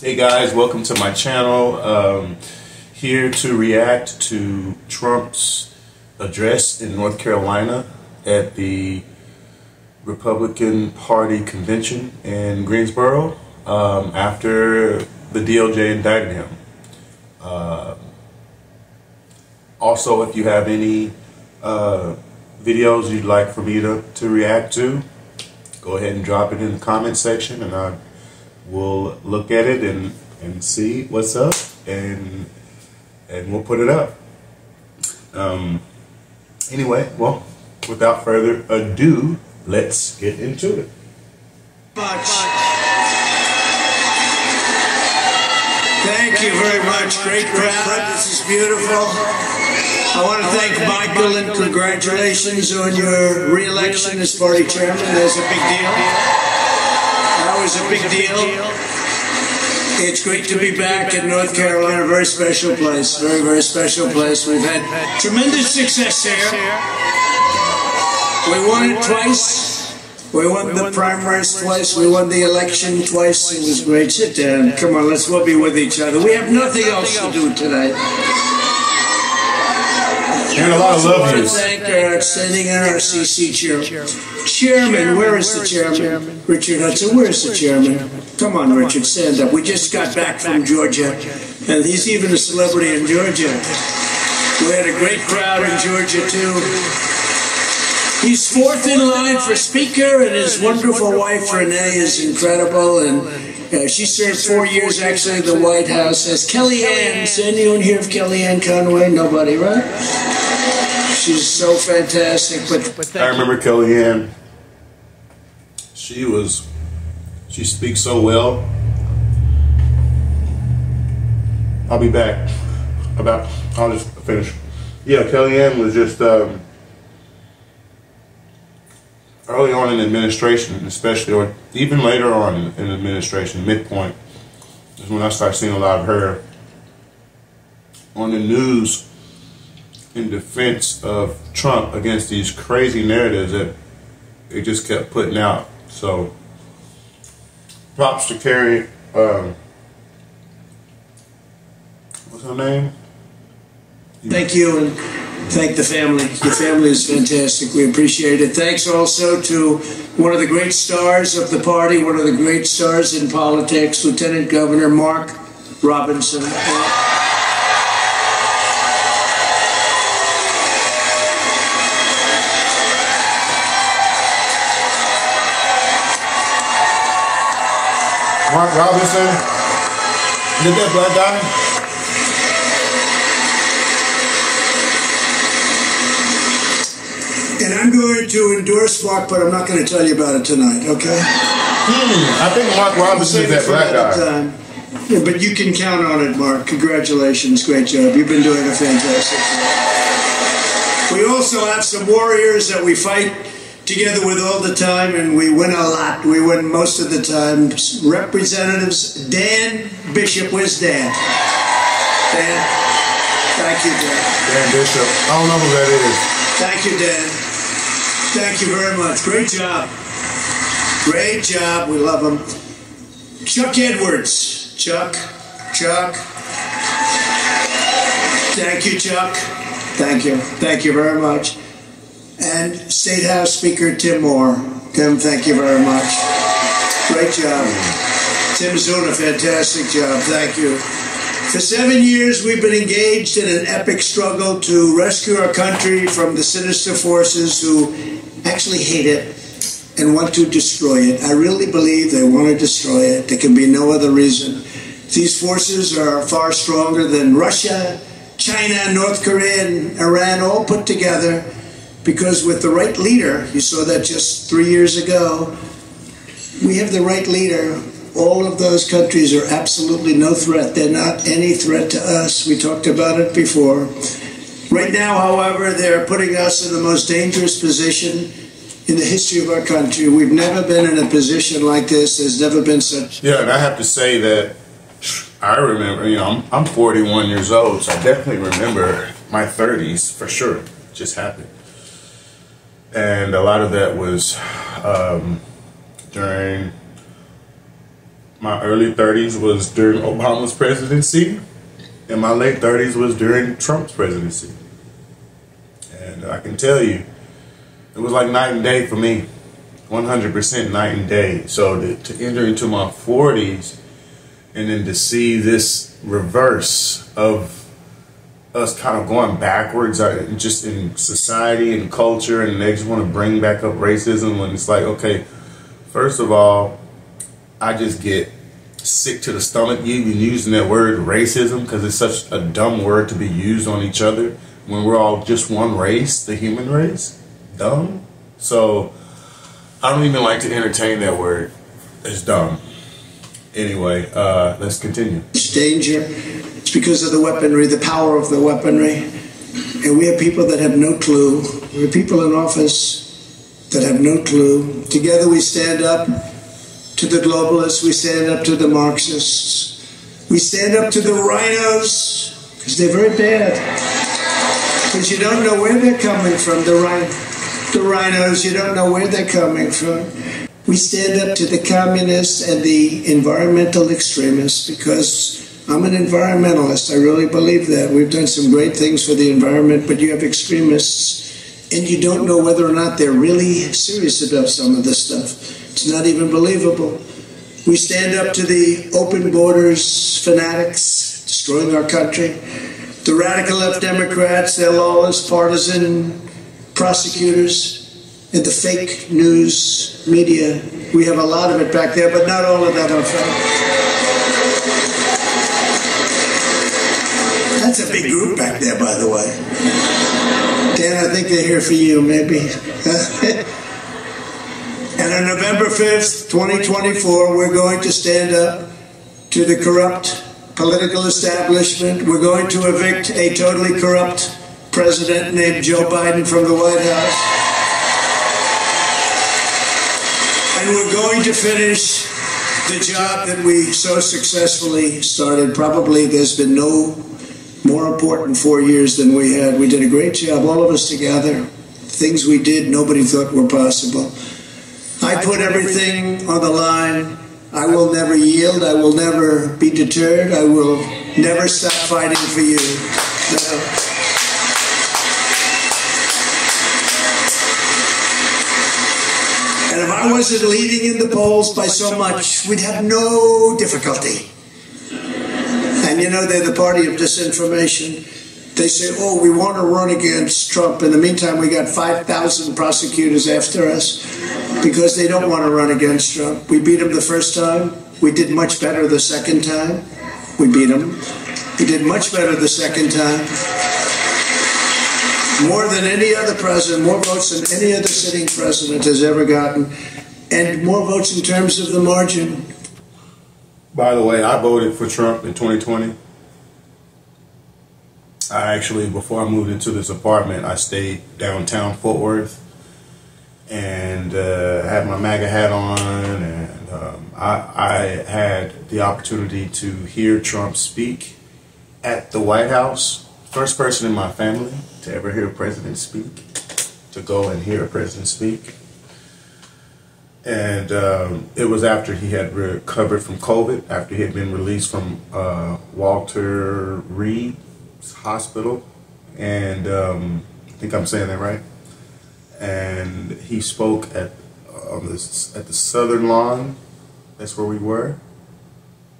Hey guys, welcome to my channel. Um, here to react to Trump's address in North Carolina at the Republican Party convention in Greensboro um, after the DOJ indicted him. Uh, also, if you have any uh, videos you'd like for me to, to react to, go ahead and drop it in the comment section and I will look at it and, and see what's up and and we'll put it up. Um, anyway, well, without further ado, let's get into it. Thank you very much. Great crowd. This is beautiful. I want to thank Michael and congratulations on your re-election as party chairman. That's a big deal. Was a big deal. It's great to be back in North Carolina. Very special place. Very, very special place. We've had tremendous success here. We won it twice. We won the primaries twice. We won the election twice. It was great. Sit down. Come on, let's all be with each other. We have nothing else to do tonight. And a lot of love I want to yous. thank our outstanding NRCC chair. Chairman, where is the chairman? Richard Hudson, where's the chairman? Come on, Richard, stand up. We just got back from Georgia, and he's even a celebrity in Georgia. We had a great crowd in Georgia, too. He's fourth in line for speaker, and his wonderful wife Renee is incredible. And uh, she served four years actually in the White House as Kellyanne. Is anyone here of Kellyanne Conway? Nobody, right? She's so fantastic. But I remember Kellyanne. She was, she speaks so well. I'll be back. About, I'll just finish. Yeah, Kellyanne was just um, early on in administration, especially, or even later on in, in administration, midpoint, is when I started seeing a lot of her on the news in defense of Trump against these crazy narratives that they just kept putting out. So, props to Carrie. Um, what's her name? thank you, and thank the family. The family is fantastic. We appreciate it. Thanks also to one of the great stars of the party, one of the great stars in politics, Lieutenant Governor Mark Robinson. Mark Robinson. It that black guy? And I'm going to endorse Mark, but I'm not going to tell you about it tonight, okay? Hmm, I think Mark Robinson is that black guy. time. Yeah, but you can count on it, Mark. Congratulations. Great job. You've been doing a fantastic job. We also have some warriors that we fight together with all the time, and we win a lot. We win most of the time. Representatives Dan Bishop. Where's Dan? Dan. Thank you, Dan. Dan Bishop. I don't know who that is. Thank you, Dan. Thank you very much. Great job. Great job. We love him. Chuck Edwards. Chuck. Chuck. Thank you, Chuck. Thank you. Thank you very much. And State House Speaker Tim Moore. Tim, thank you very much. Great job. Tim's doing a fantastic job. Thank you. For seven years, we've been engaged in an epic struggle to rescue our country from the sinister forces who actually hate it and want to destroy it. I really believe they want to destroy it. There can be no other reason. These forces are far stronger than Russia, China, North Korea, and Iran all put together because with the right leader, you saw that just three years ago, we have the right leader. All of those countries are absolutely no threat. They're not any threat to us. We talked about it before. Right now, however, they're putting us in the most dangerous position in the history of our country. We've never been in a position like this. There's never been such. Yeah, and I have to say that I remember, you know, I'm, I'm 41 years old, so I definitely remember my 30s for sure. It just happened. And a lot of that was um, during my early 30s was during Obama's presidency, and my late 30s was during Trump's presidency. And I can tell you, it was like night and day for me. 100% night and day. So to, to enter into my 40s and then to see this reverse of us kind of going backwards uh, just in society and culture and they just want to bring back up racism when it's like okay first of all i just get sick to the stomach even using that word racism because it's such a dumb word to be used on each other when we're all just one race the human race. Dumb. So i don't even like to entertain that word. It's dumb. Anyway uh, let's continue. Danger it's because of the weaponry, the power of the weaponry. And we have people that have no clue. We have people in office that have no clue. Together we stand up to the globalists, we stand up to the Marxists, we stand up to the RINOs, because they're very bad. Because you don't know where they're coming from, the, the RINOs, you don't know where they're coming from. We stand up to the communists and the environmental extremists because I'm an environmentalist. I really believe that. We've done some great things for the environment, but you have extremists, and you don't know whether or not they're really serious about some of this stuff. It's not even believable. We stand up to the open borders fanatics destroying our country, the radical left Democrats, their lawless partisan prosecutors, and the fake news media. We have a lot of it back there, but not all of that, our That's a big group back there, by the way. Dan, I think they're here for you, maybe. and on November 5th, 2024, we're going to stand up to the corrupt political establishment. We're going to evict a totally corrupt president named Joe Biden from the White House. And we're going to finish the job that we so successfully started. Probably there's been no more important four years than we had. We did a great job, all of us together. Things we did nobody thought were possible. I put everything on the line. I will never yield. I will never be deterred. I will never stop fighting for you. No. And if I wasn't leading in the polls by so much, we'd have no difficulty. And you know, they're the party of disinformation. They say, oh, we want to run against Trump. In the meantime, we got 5,000 prosecutors after us because they don't want to run against Trump. We beat him the first time. We did much better the second time. We beat him. We did much better the second time. More than any other president, more votes than any other sitting president has ever gotten, and more votes in terms of the margin by the way, I voted for Trump in 2020. I actually, before I moved into this apartment, I stayed downtown Fort Worth and uh, had my MAGA hat on, and um, I, I had the opportunity to hear Trump speak at the White House. First person in my family to ever hear a president speak, to go and hear a president speak and um, it was after he had recovered from COVID, after he had been released from uh, Walter Reed Hospital, and um, I think I'm saying that right. And he spoke at on this at the Southern Lawn. That's where we were,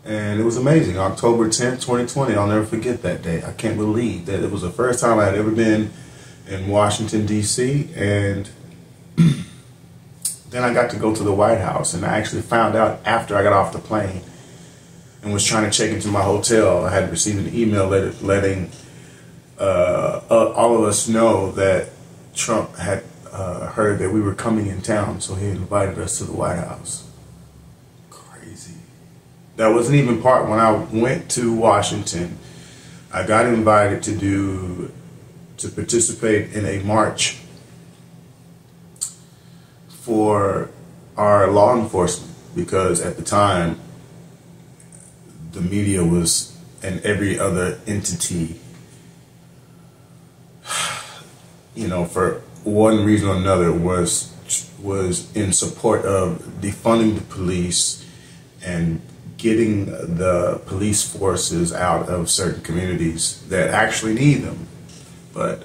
and it was amazing. October 10th, 2020. I'll never forget that day. I can't believe that it was the first time I had ever been in Washington D.C. and then I got to go to the White House, and I actually found out after I got off the plane and was trying to check into my hotel. I had received an email letting uh, uh, all of us know that Trump had uh, heard that we were coming in town, so he invited us to the White House. Crazy. That wasn't even part when I went to Washington. I got invited to do to participate in a march for our law enforcement because at the time the media was and every other entity you know for one reason or another was was in support of defunding the police and getting the police forces out of certain communities that actually need them. But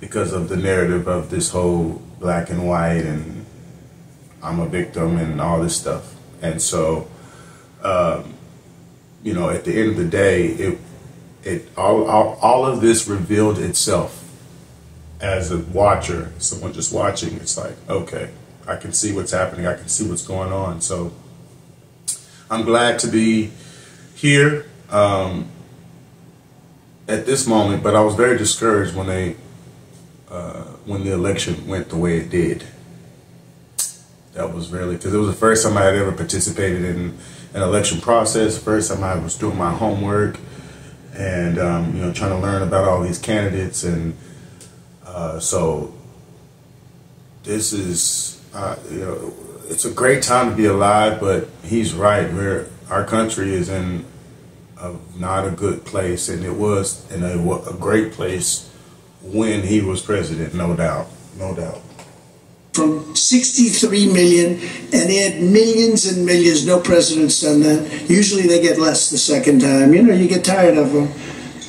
because of the narrative of this whole black and white and I'm a victim and all this stuff. And so, um, you know, at the end of the day, it, it all, all, all of this revealed itself as a watcher, someone just watching. It's like, okay, I can see what's happening. I can see what's going on. So I'm glad to be here um, at this moment, but I was very discouraged when they uh, when the election went the way it did. That was really because it was the first time I had ever participated in an election process. First time I was doing my homework and um, you know trying to learn about all these candidates, and uh, so this is uh, you know it's a great time to be alive, but he's right. We're our country is in a, not a good place, and it was in a, a great place when he was president, no doubt, no doubt. From 63 million, and had millions and millions. No president's done that. Usually they get less the second time. You know, you get tired of them.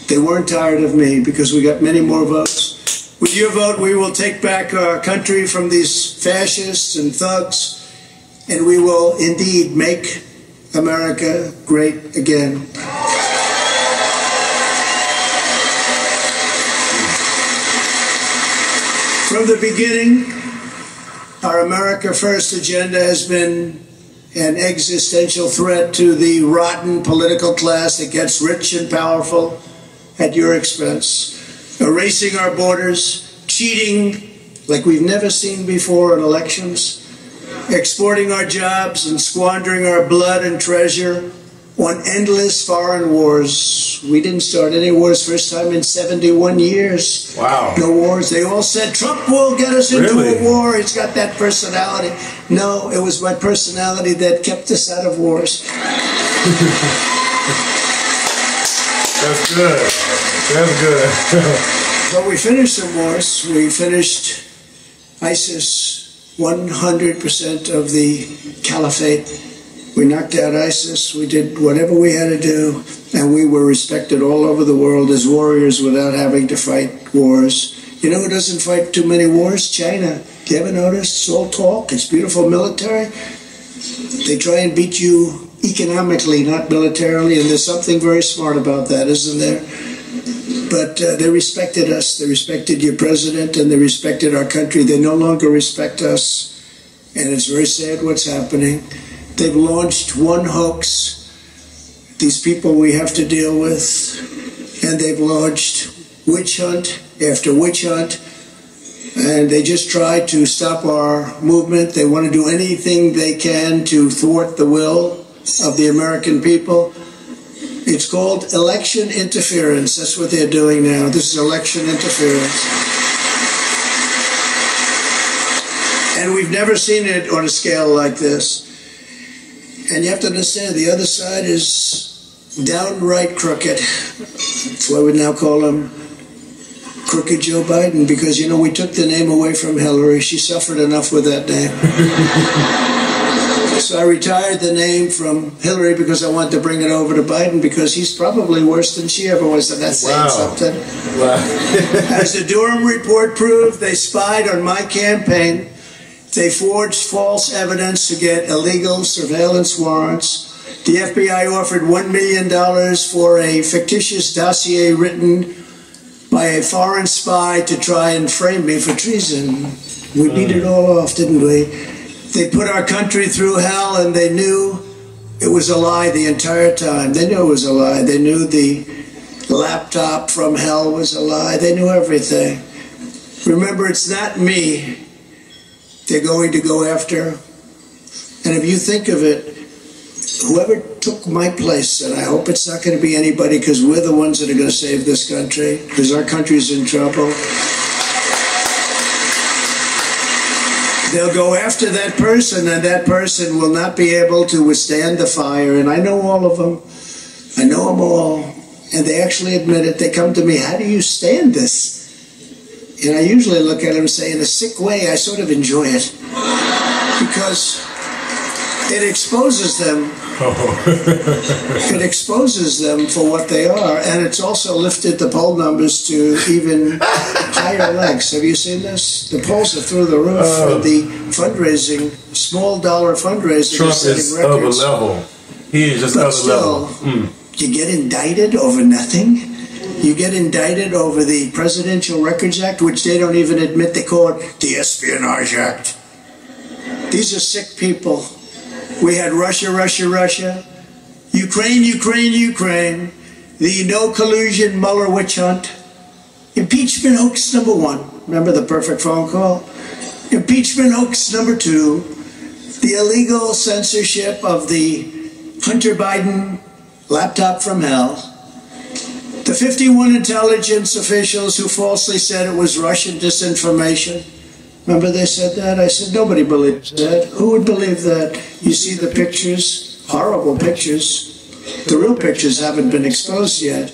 They weren't tired of me because we got many more votes. With your vote, we will take back our country from these fascists and thugs and we will indeed make America great again. From the beginning, our America First agenda has been an existential threat to the rotten political class that gets rich and powerful at your expense, erasing our borders, cheating like we've never seen before in elections, exporting our jobs and squandering our blood and treasure on endless foreign wars. We didn't start any wars first time in 71 years. Wow. No wars. They all said Trump will get us into Really? a war. He's got that personality. No, it was my personality that kept us out of wars. That's good. That's good. But we finished the wars. We finished ISIS, 100% of the caliphate. We knocked out ISIS. We did whatever we had to do, and we were respected all over the world as warriors without having to fight wars. You know who doesn't fight too many wars? China. You ever notice? It's all talk. It's beautiful military. They try and beat you economically, not militarily, and there's something very smart about that, isn't there? But uh, they respected us. They respected your president, and they respected our country. They no longer respect us, and it's very sad what's happening. They've launched one hoax. These people we have to deal with, and they've launched witch hunt after witch hunt, and they just try to stop our movement. They want to do anything they can to thwart the will of the American people. It's called election interference. That's what they're doing now. This is election interference. And we've never seen it on a scale like this. And you have to understand the other side is downright crooked. That's why we now call him Crooked Joe Biden, because you know we took the name away from Hillary. She suffered enough with that name. So I retired the name from Hillary because I wanted to bring it over to Biden because he's probably worse than she ever was. And that's saying Wow. something. Wow. As the Durham report proved, they spied on my campaign. They forged false evidence to get illegal surveillance warrants. The FBI offered $1 million for a fictitious dossier written by a foreign spy to try and frame me for treason. We oh, beat it all off, didn't we? They put our country through hell and they knew it was a lie the entire time. They knew it was a lie. They knew the laptop from hell was a lie. They knew everything. Remember, it's not me they're going to go after. And if you think of it, whoever took my place, and I hope it's not going to be anybody because we're the ones that are going to save this country because our country's in trouble. They'll go after that person, and that person will not be able to withstand the fire. And I know all of them. I know them all. And they actually admit it. They come to me, How do you stand this? And I usually look at them and say, In a sick way, I sort of enjoy it. Because it exposes them Oh. it exposes them for what they are, and it's also lifted the poll numbers to even higher legs. Have you seen this? The polls are through the roof. Uh, the fundraising, small dollar fundraising, Trump is, is other level. He is just but other still, level. Mm. You get indicted over nothing. You get indicted over the Presidential Records Act, which they don't even admit they call it the Espionage Act. These are sick people. We had Russia, Russia, Russia, Ukraine, Ukraine, Ukraine, the no collusion Mueller witch hunt, impeachment hoax number one. Remember the perfect phone call? Impeachment hoax number two, the illegal censorship of the Hunter Biden laptop from hell, the 51 intelligence officials who falsely said it was Russian disinformation. Remember they said that? I said, nobody believes that. Who would believe that? You see the pictures, horrible pictures. The real pictures haven't been exposed yet.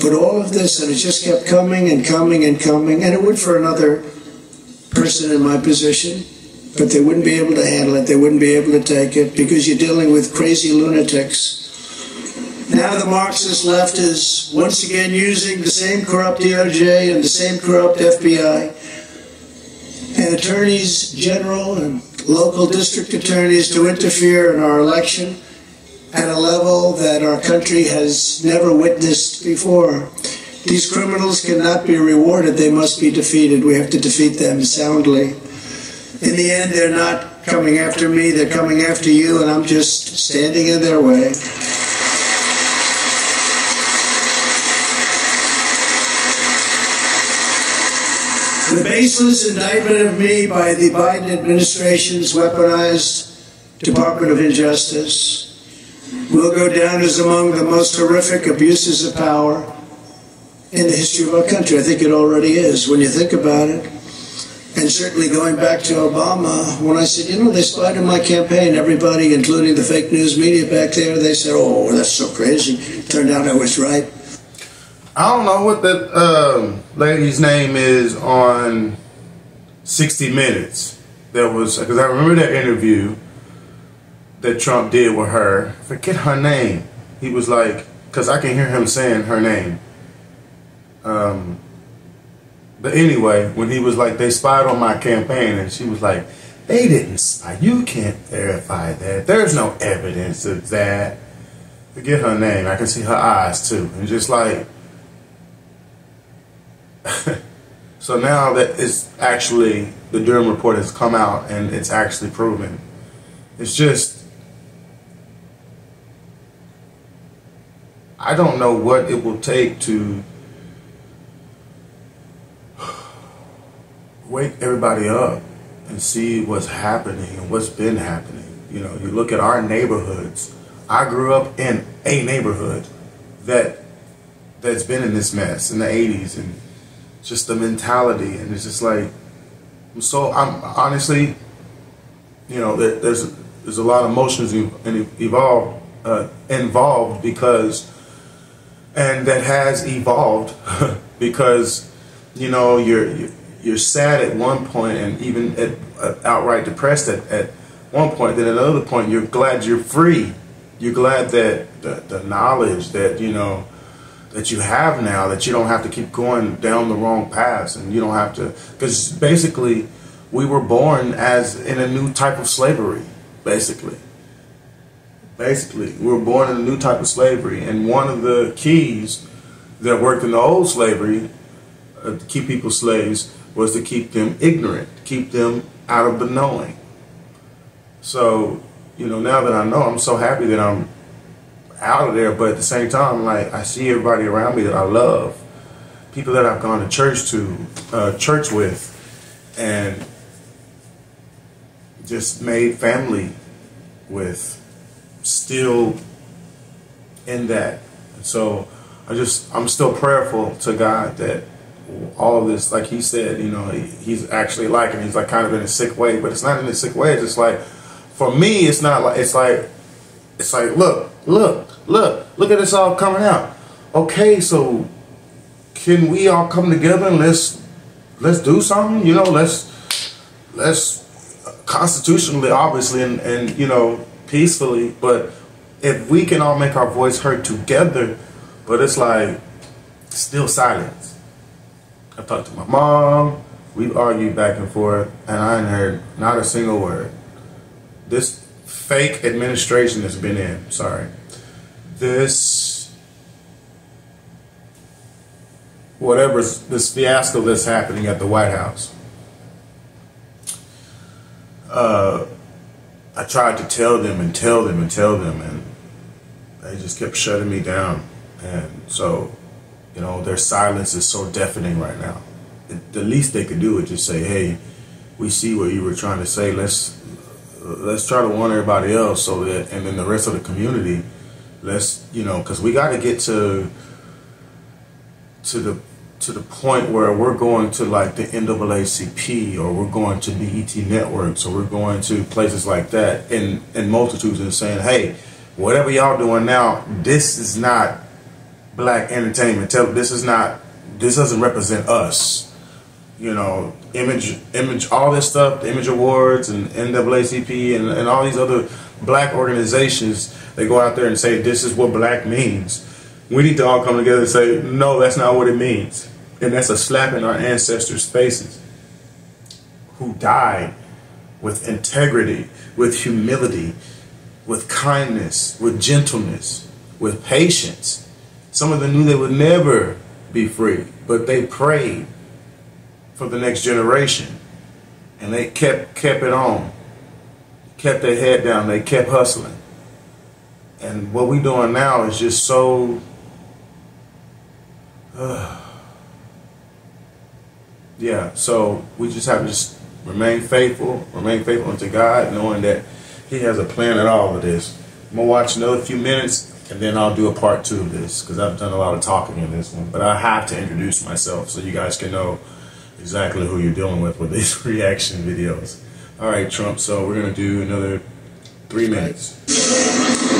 But all of this, and it just kept coming and coming and coming, and it would for another person in my position, but they wouldn't be able to handle it. They wouldn't be able to take it because you're dealing with crazy lunatics now the Marxist left is once again using the same corrupt DOJ and the same corrupt FBI and attorneys general and local district attorneys to interfere in our election at a level that our country has never witnessed before. These criminals cannot be rewarded, they must be defeated. We have to defeat them soundly. In the end, they're not coming after me, they're coming after you, and I'm just standing in their way. The baseless indictment of me by the Biden administration's weaponized Department of Injustice will go down as among the most horrific abuses of power in the history of our country. I think it already is when you think about it. And certainly going back to Obama, when I said, you know, they spied on my campaign, everybody, including the fake news media back there, they said, oh, that's so crazy. Turned out I was right. I don't know what that um, lady's name is on 60 Minutes. There was because I remember that interview that Trump did with her. Forget her name. He was like, because I can hear him saying her name. Um, but anyway, when he was like, they spied on my campaign, and she was like, they didn't spy. You can't verify that. There's no evidence of that. Forget her name. I can see her eyes too, and just like so now that it's actually the Durham report has come out and it's actually proven. It's just I don't know what it will take to wake everybody up and see what's happening and what's been happening. You know, you look at our neighborhoods. I grew up in a neighborhood that that's been in this mess in the 80s and just the mentality, and it's just like so. I'm honestly, you know, there's there's a lot of emotions evolved uh, involved because, and that has evolved because, you know, you're you're sad at one point and even at, uh, outright depressed at, at one point. Then at another point, you're glad you're free. You're glad that the, the knowledge that you know that you have now that you don't have to keep going down the wrong paths and you don't have to because basically we were born as in a new type of slavery basically. Basically we were born in a new type of slavery and one of the keys that worked in the old slavery uh, to keep people slaves was to keep them ignorant keep them out of the knowing. So you know now that i know i'm so happy that i'm out of there, but at the same time, like I see everybody around me that I love, people that I've gone to church to, uh, church with, and just made family with, still in that. So I just I'm still prayerful to God that all of this, like he said, you know, he, he's actually liking. He's like kind of in a sick way, but it's not in a sick way. It's just like for me, it's not like it's like it's like look, look, look, look at this all coming out. Okay, so can we all come together and let's let's do something? You know, let's let's constitutionally, obviously, and and you know, peacefully. But if we can all make our voice heard together, but it's like still silence. I talked to my mom. We've argued back and forth, and I ain't heard not a single word. This fake administration has been in. Sorry. This whatever this fiasco that's happening at the White House. Uh, I tried to tell them and tell them and tell them, and they just kept shutting me down. And so, you know, their silence is so deafening right now. The least they could do is just say, "Hey, we see what you were trying to say. Let's let's try to warn everybody else, so that, and then the rest of the community, let's, you know, because we got to get to to the to the point where we're going to like the NAACP or we're going to BET networks or we're going to places like that and in multitudes and saying, hey, whatever y'all doing now, this is not black entertainment. This is not this doesn't represent us. You know, image image all this stuff, the image awards and NAACP and, and all these other black organizations, they go out there and say this is what black means. We need to all come together and say, no, that's not what it means. And that's a slap in our ancestors' faces who died with integrity, with humility, with kindness, with gentleness, with patience. Some of them knew they would never be free, but they prayed for the next generation. And they kept kept it on. Kept their head down, they kept hustling. And what we're doing now is just so uh, yeah, so we just have to just remain faithful, remain faithful unto God, knowing that He has a plan in all of this. I'm gonna watch another few minutes, and then I'll do a part two of this because I've done a lot of talking in this one. But I have to introduce myself so you guys can know exactly who you're dealing with with these reaction videos. All right, Trump. So we're gonna do another three minutes.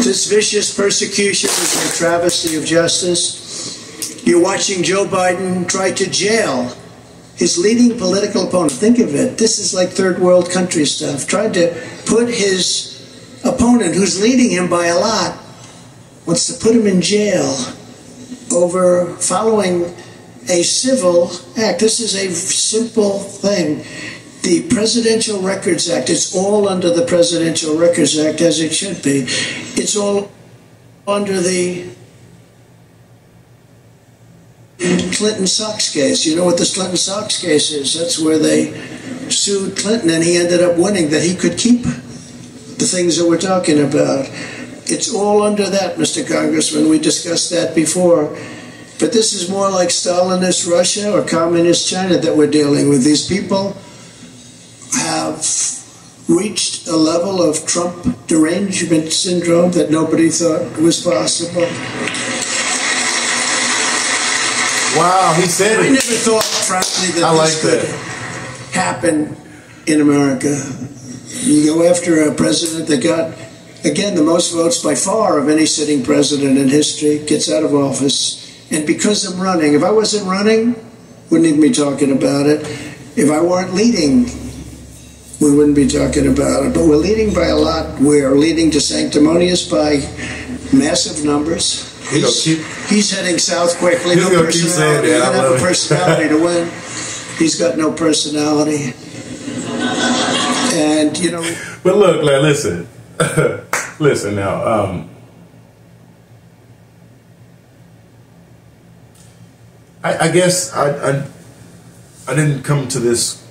This vicious persecution is a travesty of justice. You're watching Joe Biden try to jail his leading political opponent. Think of it. This is like third world country stuff. Tried to put his opponent, who's leading him by a lot, wants to put him in jail over following a civil act. This is a simple thing. The Presidential Records Act, it's all under the Presidential Records Act as it should be. It's all under the Clinton socks case. You know what the Clinton socks case is? That's where they sued Clinton and he ended up winning that he could keep the things that we're talking about. It's all under that, Mr. Congressman. We discussed that before. But this is more like Stalinist Russia or Communist China that we're dealing with. These people have reached a level of Trump derangement syndrome that nobody thought was possible. Wow, he said I it. never thought, frankly, that I like this could that. happen in America. You go after a president that got, again, the most votes by far of any sitting president in history, gets out of office. And because I'm running, if I wasn't running, wouldn't even be talking about it. If I weren't leading, we wouldn't be talking about it. But we're leading by a lot. We're leading DeSanctimonious by massive numbers. He's, keep- he's heading south quickly. He's no gonna keep saying personality. He doesn't have a personality to win. He's got no personality. And, you know, But look, like, listen, listen now. Um, I, I guess I, I I didn't come to this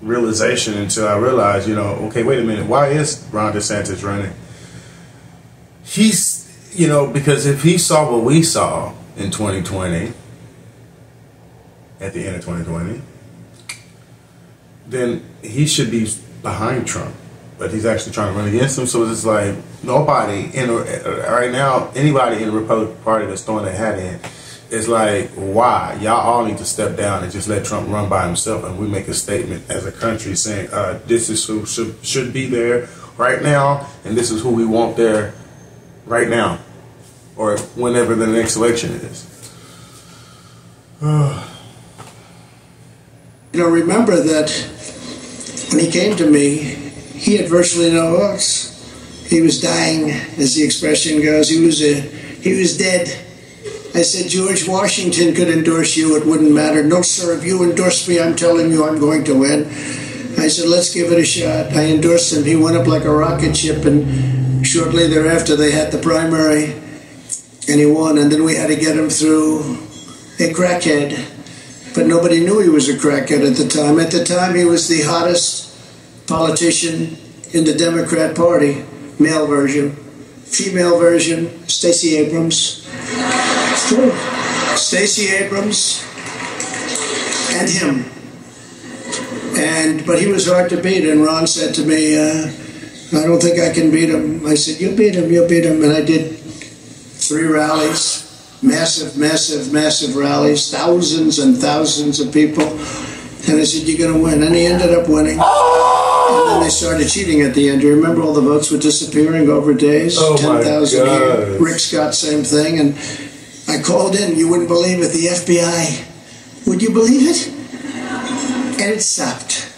realization until I realized, you know, okay, wait a minute, why is Ron DeSantis running? He's, you know, because if he saw what we saw in 2020, at the end of 2020, then he should be behind Trump. But he's actually trying to run against him. So it's like nobody in right now, anybody in the Republican Party that's throwing their hat in, is like, why? Y'all all need to step down and just let Trump run by himself, and we make a statement as a country saying, uh, this is who should should be there right now, and this is who we want there right now, or whenever the next election is. you know, remember that when he came to me, he had virtually no votes. he was dying, as the expression goes. He was a, he was dead. I said, George Washington could endorse you, it wouldn't matter. No, sir, if you endorse me, I'm telling you I'm going to win. I said, let's give it a shot. I endorsed him. He went up like a rocket ship, and shortly thereafter, they had the primary, and he won. And then we had to get him through a crackhead. But nobody knew he was a crackhead at the time. At the time, he was the hottest politician in the Democrat Party, male version. Female version, Stacey Abrams. True. Stacey Abrams and him. And but he was hard to beat. And Ron said to me, uh, "I don't think I can beat him." I said, "You beat him. You beat him." And I did three rallies, massive, massive, massive rallies, thousands and thousands of people. And I said, "You're going to win." And he ended up winning. And then they started cheating at the end. Do you remember all the votes were disappearing over days? Oh, my 10,000 here. Rick Scott, same thing. And I called in, you wouldn't believe it, the FBI. Would you believe it? And it stopped.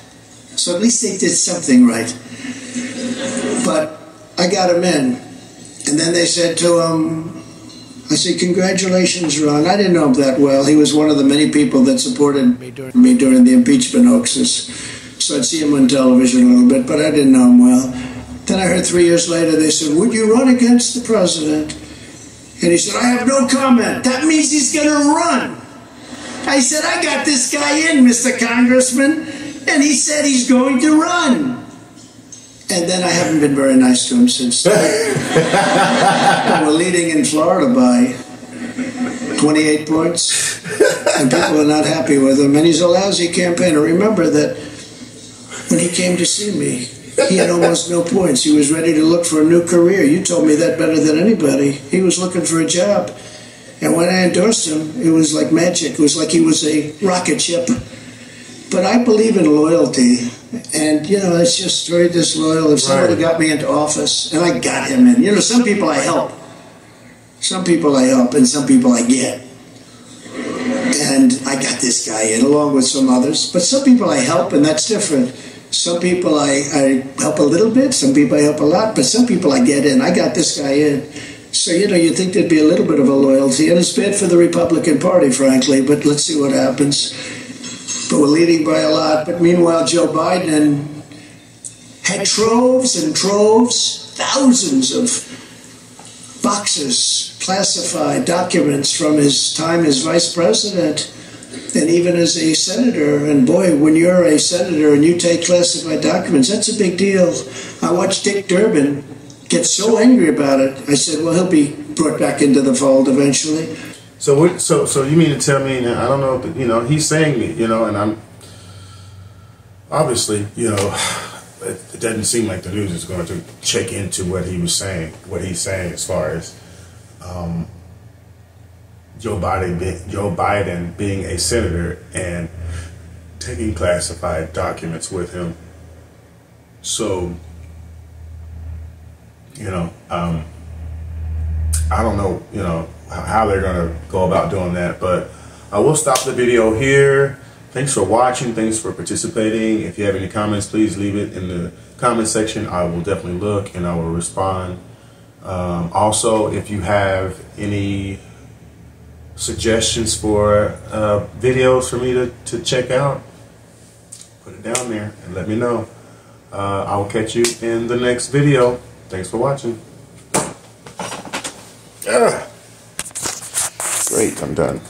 So at least they did something right. But I got him in. And then they said to him, I said, Congratulations, Ron. I didn't know him that well. He was one of the many people that supported me during, the impeachment hoaxes. So I'd see him on television a little bit, but I didn't know him well. Then I heard three years later they said, Would you run against the president? And he said, I have no comment. That means he's going to run. I said, I got this guy in, Mr. Congressman. And he said he's going to run. And then I haven't been very nice to him since then. We're leading in Florida by 28 points. And people are not happy with him. And he's a lousy campaigner. Remember that when he came to see me, he had almost no points. He was ready to look for a new career. You told me that better than anybody. He was looking for a job. And when I endorsed him, it was like magic. It was like he was a rocket ship. But I believe in loyalty. And, you know, it's just very disloyal. If somebody Right. got me into office, and I got him in, you know, some people I help. Some people I help, and some people I get. And I got this guy in along with some others. But some people I help, and that's different. Some people I, I help a little bit, some people I help a lot, but some people I get in. I got this guy in. So, you know, you think there'd be a little bit of a loyalty. And it's bad for the Republican Party, frankly, but let's see what happens. But we're leading by a lot. But meanwhile, Joe Biden had troves and troves, thousands of boxes, classified documents from his time as vice president and even as a senator. And boy, when you're a senator and you take classified documents, that's a big deal. I watched Dick Durbin get so angry about it. I said, well, he'll be brought back into the fold eventually. So what? So so you mean to tell me? I don't know. If, you know, he's saying it. You know, and I'm obviously, you know, it, it doesn't seem like the news is going to check into what he was saying, what he's saying as far as um, Joe Biden, Joe Biden being a senator and taking classified documents with him. So, you know, um, I don't know, you know, how they're going to go about doing that, but I will stop the video here. Thanks for watching. Thanks for participating. If you have any comments, please leave it in the comment section. I will definitely look and I will respond. Um, also, if you have any suggestions for uh, videos for me to, to check out, put it down there and let me know. Uh, I will catch you in the next video. Thanks for watching. Ah. Great, I'm done.